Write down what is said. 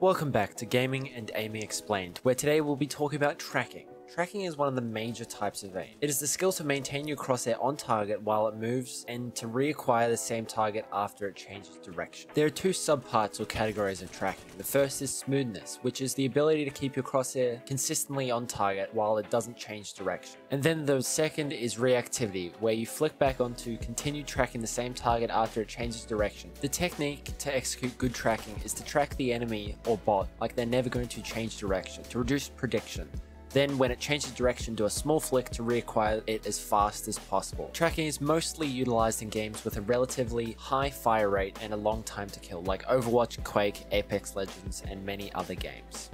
Welcome back to Gaming and Aiming Explained, where today we'll be talking about tracking. Tracking is one of the major types of aim. It is the skill to maintain your crosshair on target while it moves and to reacquire the same target after it changes direction. There are two subparts or categories of tracking. The first is smoothness, which is the ability to keep your crosshair consistently on target while it doesn't change direction. And then the second is reactivity, where you flick back on to continue tracking the same target after it changes direction. The technique to execute good tracking is to track the enemy or bot like they're never going to change direction to reduce prediction. Then when it changes direction do a small flick to reacquire it as fast as possible. Tracking is mostly utilized in games with a relatively high fire rate and a long time to kill like Overwatch, Quake, Apex Legends and many other games.